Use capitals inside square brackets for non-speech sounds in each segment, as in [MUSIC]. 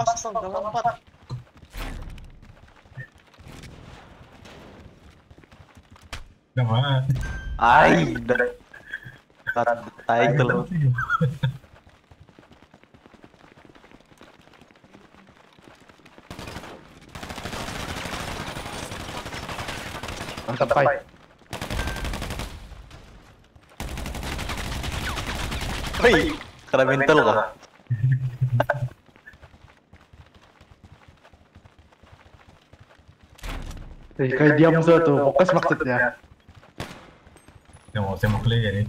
Astaga, lompat. Udah mah. Ay, udah. Mantap, Pai. Wih, kena mental kok. Eh, kayak diam tuh tuh, fokus maksudnya. Saya mau saya mau play ya nih.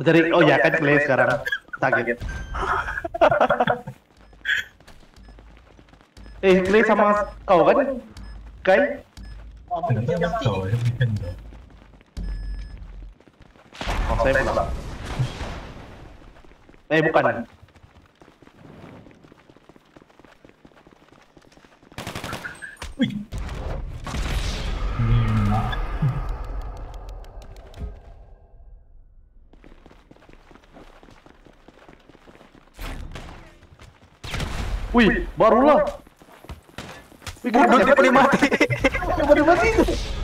Jadi, oh ya kan play sekarang. Sakit. [LAUGHS] eh, play sama kau kan? Kai? Oh, saya pulang. Eh, bukan. Wih. Lima. Wih, barulah. Wih, pernah mati. baru mati itu.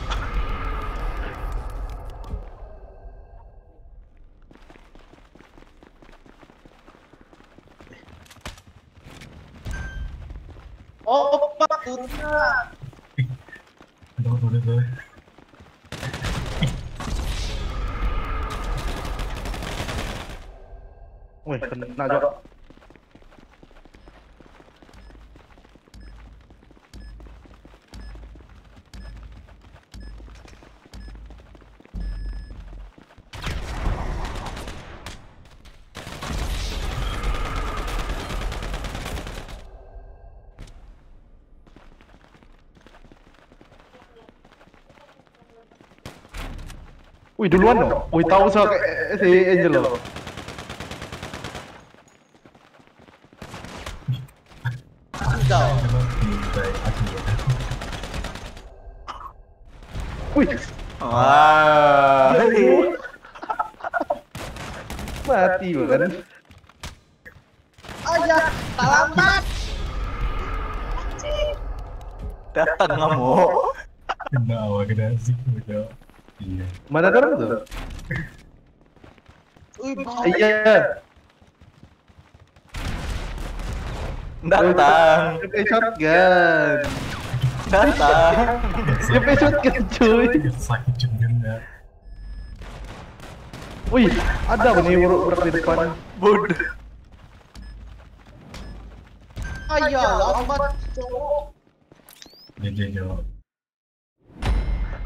Juga. Wih, duluan dong. Wih, tahu eh, si Angel loh. Wah. mati kan. Ayah, selamat. Datang kamu. Kena awal kena asik udah. Iya. Mana orang bahaya. Iya. Datang. Pakai shotgun. Datang. Dia pakai shotgun, cuy. Sakit enggak. Wih, ada nih urak di depan? Bodoh. Ayah, lambat, cowok. JJ Jo.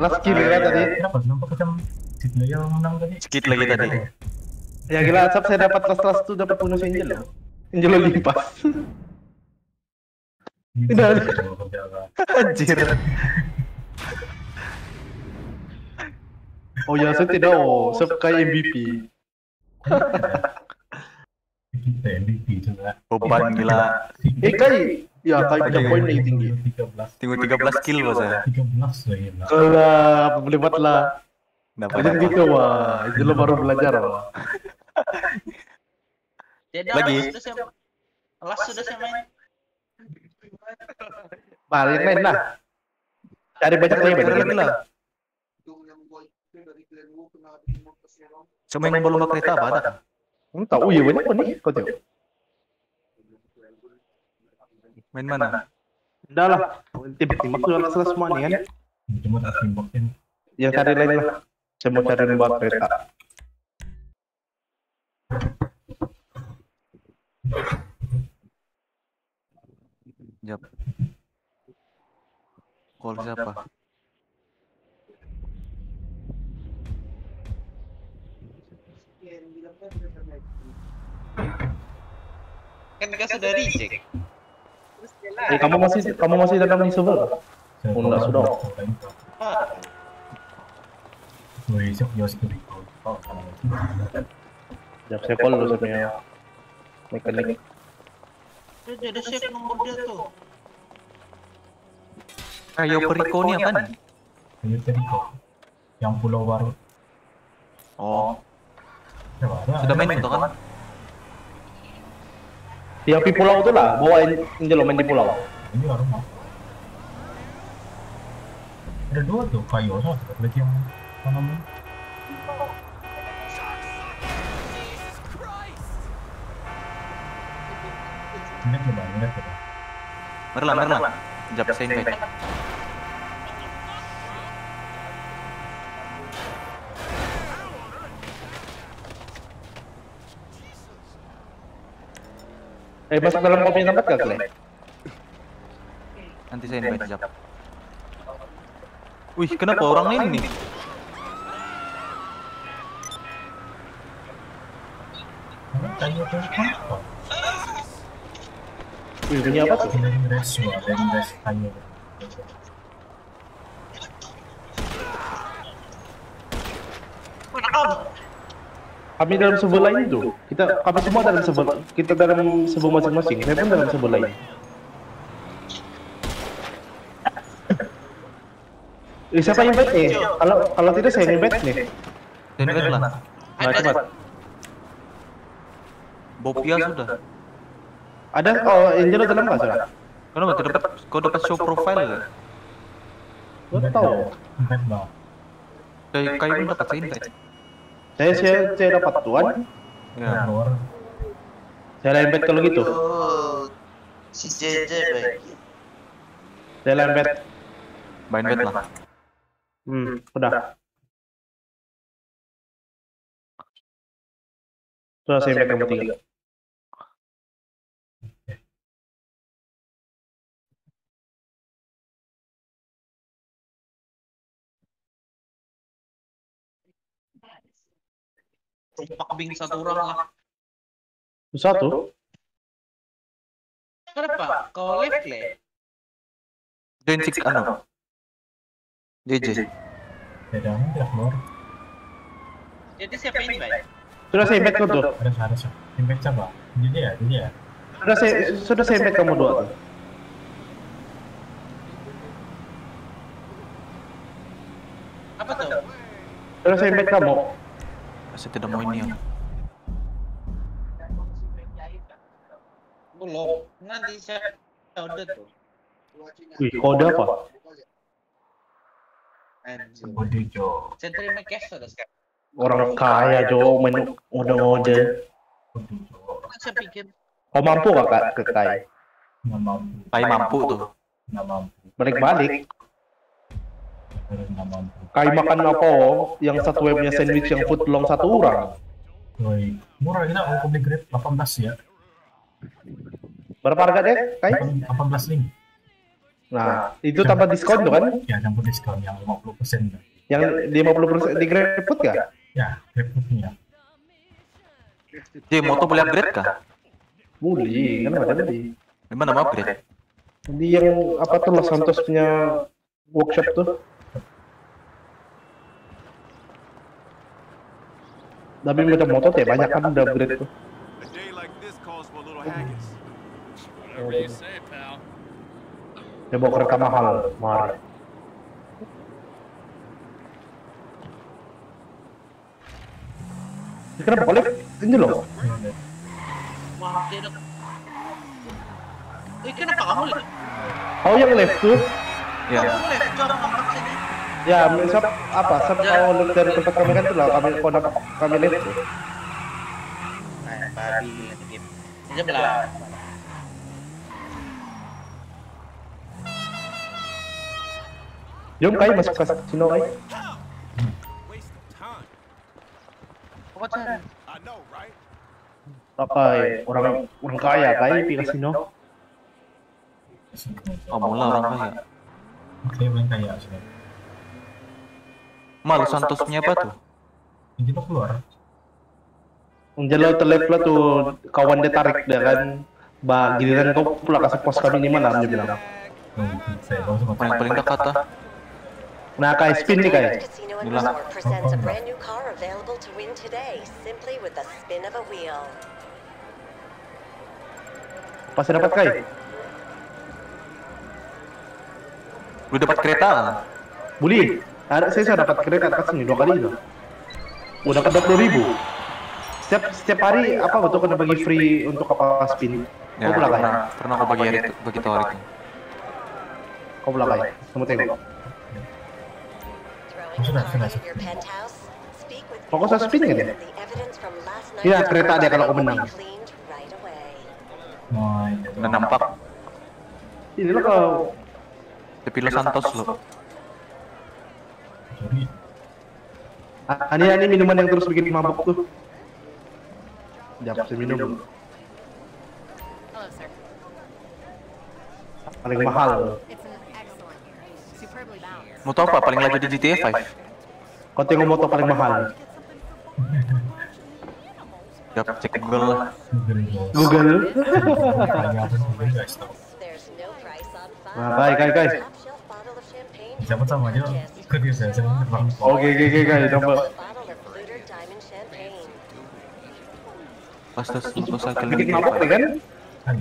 Last kill ya tadi. Kenapa? Nampak macam Sid yang menang tadi. Sedikit lagi tadi. Ya gila, asap saya dapat last last tuh dapat bonus Angel loh. Angel lo limpas. [LAUGHS] Oh ya, saya tidak oh, saya kayak MVP. Kita MVP juga. [LAUGHS] Beban gila. Eh kai, ya kai punya poin lagi tinggi. 13. Tinggal 13 kill bos ya. 13 lagi lah. Alah, berlebat lah. Dapat. Gitu wah, itu lo baru belajar wah. [LAUGHS] Lagi. Alas sudah saya main. Balik main lah. Cari banyak lagi, banyak lagi lah. Cuma yang belum kereta apa ada? Hmm, tahu iya banyak apa nih kau tahu? Main mana? Udah lah, tim tim aku udah selesai semua nih kan. Cuma tak timboknya. Ya cari lain lah. Saya mau cari nomor kereta. Jap. Call siapa? Kan kau sudah reject. Eh kamu masih kamu masih dalam di server? Saya Oh, enggak, sudah. Woi, siap ke record. Oh, kalau Ya saya call dulu sebenarnya. Mekanik. Dia ada save nomor dia tuh. Kayo Perico ni apa nih? Ayo tadi kok. Yang pulau baru. Oh, Sudah main itu kan? Yang di pulau itu lah, bawain Angel main di pulau. Ini orang mau. Ada dua tuh, kayu satu lagi yang apa namanya? Ini coba, ini coba. Merlan, merlan. Jap saya Eh masuk dalam kopi tempat gak? Nanti saya invite jap. Wih, kenapa orang ini? Wih bunyi apa tuh? Ini res, wah, ini res kayu. Mana kamu? Kami dalam sebelah ini tuh. Kita kami semua dalam sebelah. Kita dalam sebelah masing-masing. Saya pun dalam sebelah ini. Eh, siapa yang invite nih? Kalau kalau tidak saya yang invite nih. Saya invite lah. Nah, cepat. Bopia sudah. Ada oh Angelo dalam nggak sudah? Kenapa tidak dapat? Kau dapat show profile ya? Gua tahu. Kayak kayak dapat saya. Saya saya saya dapat tuan. Ya. Saya invite kalau gitu. Si JJ baik. Saya invite. Main bet lah. Hmm, udah. Sudah saya invite kamu tiga. Sumpah kambing satu orang lah. Satu. Kenapa? Kau left le? Join six ano? JJ. Beda tidak keluar. Jadi siapa ini baik? Sudah saya kau tuh. Ada ada Empat coba. Jadi ya, jadi ya. Sudah saya sudah saya invite kamu dua tuh. Apa tuh? Sudah saya invite kamu. Saya tidak mau ini ya. Belum. Nanti saya udah tuh. Wih, kode apa? Body Jo. Saya terima cash sudah sekarang. Orang kaya Jo main ngode-ngode. Saya pikir Kau mampu gak kak ke Kai? Nggak mampu. Kai mampu tuh. Nggak mampu. Balik-balik. Kai makan apa? oh? Yang satu webnya sandwich yang foot long satu orang. Woi, murah kita mau beli grade 18 ya. Berapa harga deh, Kai? 18 link. Nah, itu tanpa diskon tuh kan? Ya, campur diskon yang 50% kan. Yang 50% di GrabFood gak? Ya, grade nya. J, moto boleh upgrade kah? Boleh, kan ada di. Di mana mau upgrade? Di yang apa tuh Los Santos punya workshop tuh. Tapi macam motor ya banyak kan udah upgrade tuh. A day like this calls for a little haggis. Whatever you say, pal. Ya bawa kereta mahal, mari. Ya, Kenapa lihat? Ini loh. Wah, tidak. Eh, kenapa kamu left? Kau yang left tuh. Ya. Kamu left, coba makan sini. Ya, sab apa? Sab kau lihat dari tempat kami kan tuh lah. Kami dapat kami lihat tuh. Nah, babi game. Aja belah. Jom kai masuk ke sino kai. Right? Pakai orang orang kaya kai pi kasino. Oh, mula orang kaya. Oke, main kaya sudah. Mal Santos punya apa tuh? Kita keluar. Jalo telep lah tuh kawan dia tarik dia kan. Ba giliran kau pula kasih pos kami di mana dia bilang. Paling paling dekat ah. Nah kai spin nih kai. Wheel. Pasti dapat kai. Udah dapat kereta lah. Ada saya sudah dapat kereta atas sini dua kali itu. Udah dapat dua puluh ribu. setiap setiap hari apa betul kena bagi free untuk apa spin? Ya, Kau belakang. pernah, pernah aku bagi hari itu, bagi tahu hari itu. Kau belakang. Kamu tengok. Kok kau people spin from last Iya, kereta dia kalau kau menang. Nah, ini Udah nampak. Inilah kau. Tapi lo Santos lo. Sorry. Ah, ini ini minuman yang terus bikin mabuk tuh. Jap, saya minum. Hello, sir. Paling mahal. Mau tahu apa paling laju di GTA 5? Kau tengok motor paling mahal. Jap, cek Google lah. Google tau. Nah, guys, guys, guys. Siapa sama aja? Saya saya terbang. Oke, oke, oke, guys. Champagne. Pas Bikin GTA mabuk nih 5. kan?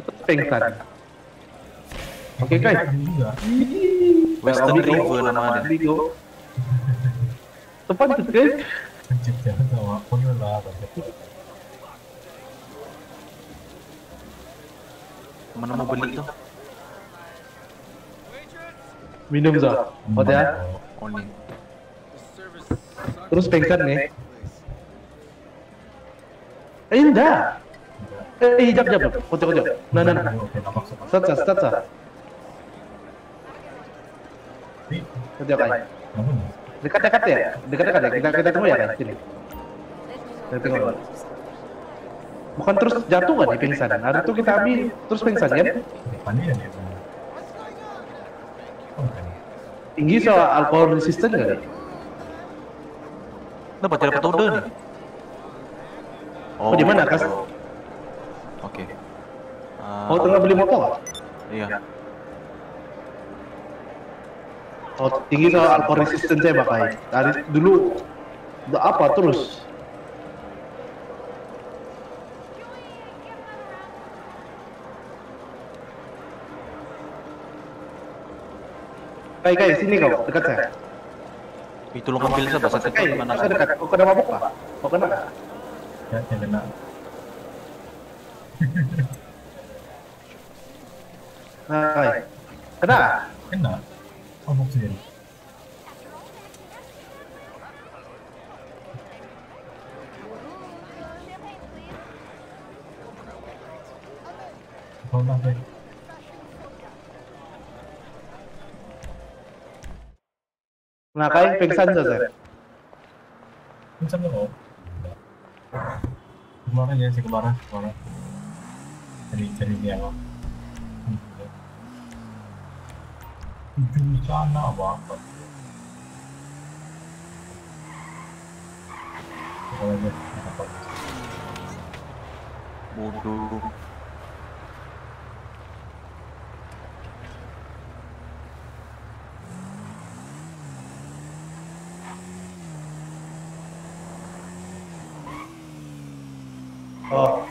Itu pengsan. Oke, guys. Western. River nama dia. Bigo. Tepat tuh, guys. Pencipta sama pun lah. Mana mau beli tuh? Minum Zah. Oh ya. Terus pengsan nih. Eh, enggak. Eh, eh, jap, jap. Kocok, kocok. Nah, nah, nah. Start, start, start. Ini Kocok, guys. apa nih? Dekat-dekat ya? Dekat-dekat ya? Kita, kita tunggu ya, guys. Sini. Kita tengok. Bukan terus jatuh kan di pingsan? Hari itu kita ambil terus pingsan kan? Depannya ya kan. Tinggi soal alkohol resisten? Udah baca dapat order nih. Oh, di mana, Kas? Oke. Ah, Oh, tengah beli motor? Iya. Oh, tinggi soal alkohol resisten saya pakai. Dari dulu udah apa terus? Kai, kai, sini kau, dekat saya. Itu lo mobil saya bahasa Kai, cepat mana? saya dekat. Kau kena mabuk pak? Kau kena? Ya, yang kena. Nah, kai. Kena? Kena. Mabuk sendiri. Kau nak deh. Nah, kai, pingsan saja. Macam mana? Kemarin ya, si kemarin, kemarin. Cari cari dia apa? Itu sana apa? Apa lagi? Apa? Bodoh. Oh,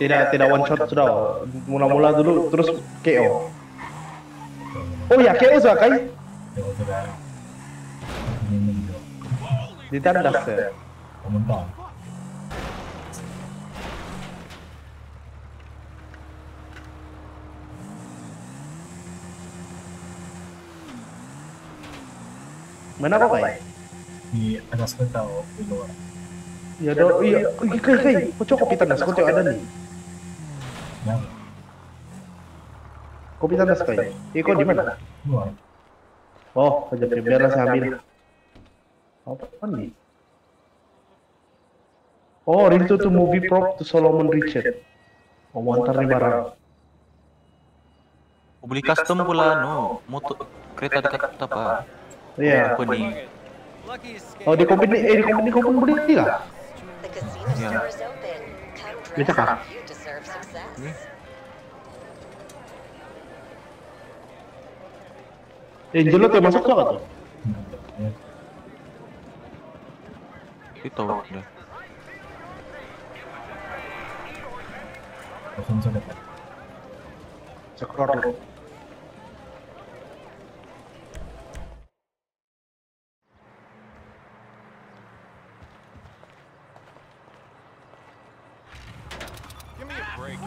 tidak tidak one shot sudah. Mula-mula dulu terus KO. Oh ya KO sudah kai? Ya. Ditandas ya. Mana kau kai? Di atas kereta oh, di luar. Ya do, iya, kai kai kai. Kau kopi tandas, kau ada nih. Yang Kopi tandas kai. Eh kau di mana? Oh, kejap ya, biarlah saya ambil. Apa nih? Oh, Rinto to movie prop to Solomon Richard. Oh, antar nih barang. Mau beli custom pula no. Motor kereta dekat apa? Iya. Escape. Oh, di company, eh di company kau pun beli lah. Yeah. Come Bisa kah? Angelo tuh masuk tuh tuh. Itu udah. Langsung sudah. Sekror lu. Give me a break.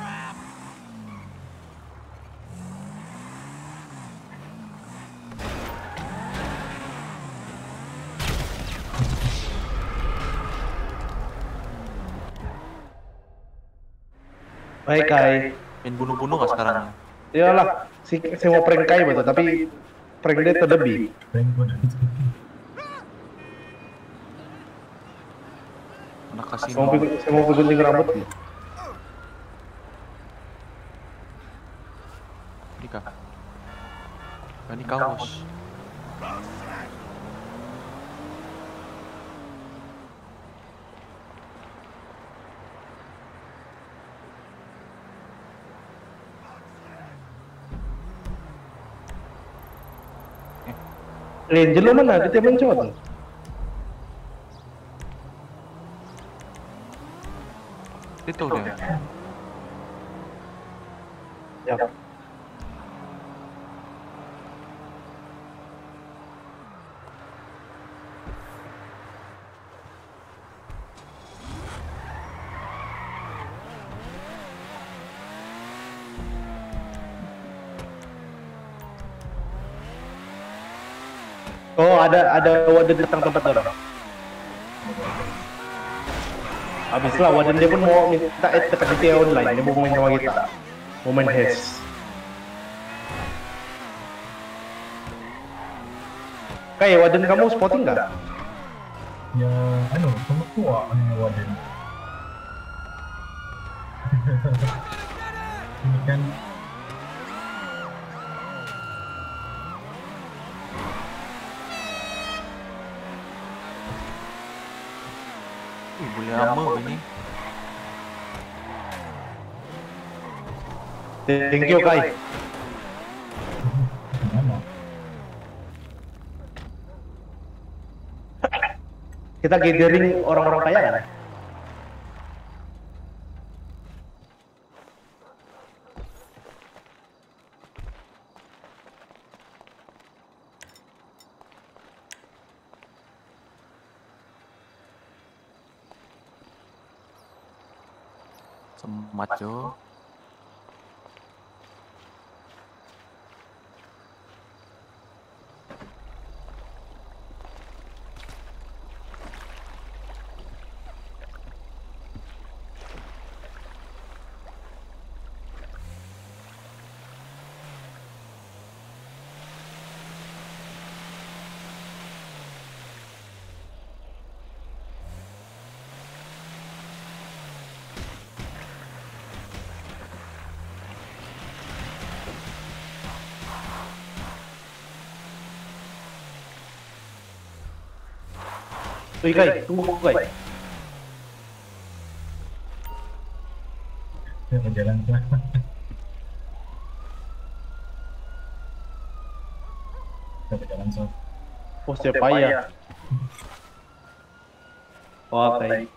Baik Kai. Main bunuh-bunuh nggak sekarang? Iyalah, si saya mau prank Kai betul, tapi prank dia pun Anak Saya kasino. mau saya mau gunting rambut nih. Ini kah? Ini kaos. Angel lo mana? Dia tiap mencot. Itu dia. Ya. Oh, ada ada wadah datang tempat orang. Habislah wadah dia pun mau minta add ke GTA online, dia mau main sama kita. Mau main HES. Kayak wadah kamu spotting nggak? Ya, anu, kamu tua anu Waden. Ini kan Ih, boleh lama ini. Thank you Kai. Kita gathering orang-orang kaya kan? Semat jo. Tuh Kai, tunggu Kai. Ya, berjalan ke Kita berjalan so. Oh, siapa ya? Oh, Kai.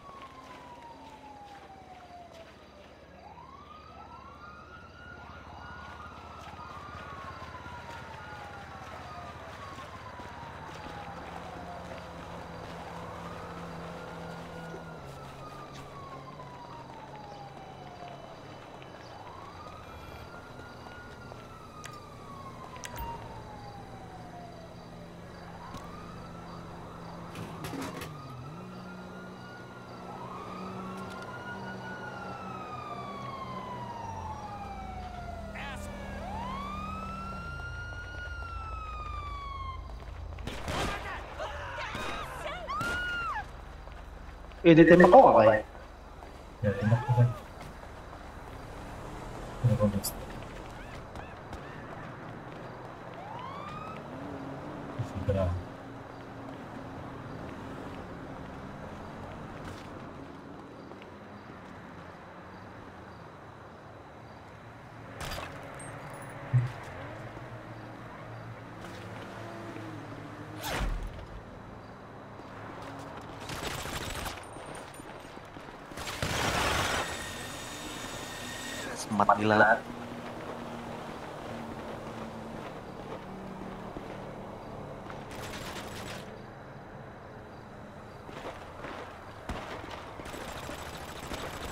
Eh, ditembak kau nggak Kai? Ya, enak tuh kan. Udah bagus. Segera. Semat gila.